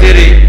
city.